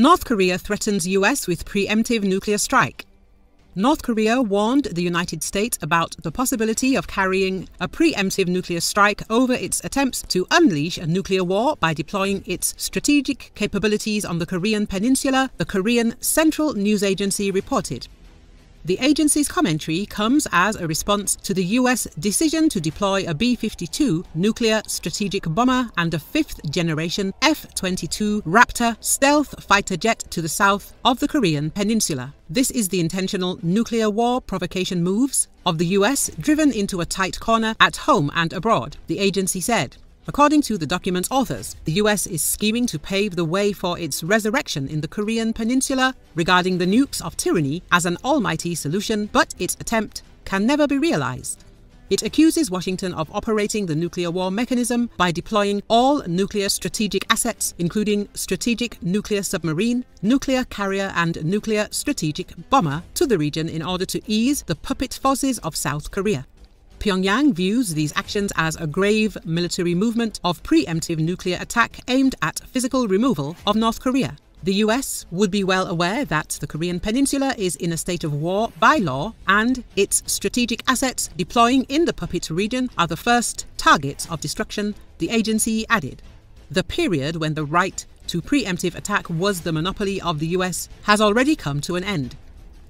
North Korea threatens US with preemptive nuclear strike. North Korea warned the United States about the possibility of carrying a preemptive nuclear strike over its attempts to unleash a nuclear war by deploying its strategic capabilities on the Korean peninsula, the Korean Central News Agency reported. The agency's commentary comes as a response to the US decision to deploy a B 52 nuclear strategic bomber and a fifth generation F 22 Raptor stealth fighter jet to the south of the Korean peninsula. This is the intentional nuclear war provocation moves of the US driven into a tight corner at home and abroad, the agency said. According to the document's authors, the US is scheming to pave the way for its resurrection in the Korean peninsula regarding the nukes of tyranny as an almighty solution, but its attempt can never be realized. It accuses Washington of operating the nuclear war mechanism by deploying all nuclear strategic assets, including strategic nuclear submarine, nuclear carrier, and nuclear strategic bomber, to the region in order to ease the puppet forces of South Korea. Pyongyang views these actions as a grave military movement of preemptive nuclear attack aimed at physical removal of North Korea. The US would be well aware that the Korean peninsula is in a state of war by law and its strategic assets deploying in the puppet region are the first targets of destruction, the agency added. The period when the right to preemptive attack was the monopoly of the US has already come to an end.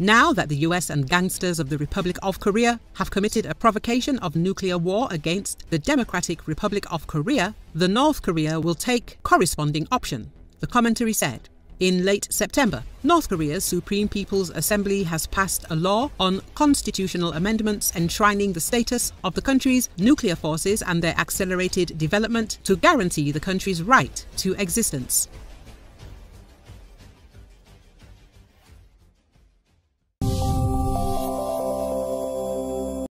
Now that the US and gangsters of the Republic of Korea have committed a provocation of nuclear war against the Democratic Republic of Korea, the North Korea will take corresponding option, the commentary said. In late September, North Korea's Supreme People's Assembly has passed a law on constitutional amendments enshrining the status of the country's nuclear forces and their accelerated development to guarantee the country's right to existence.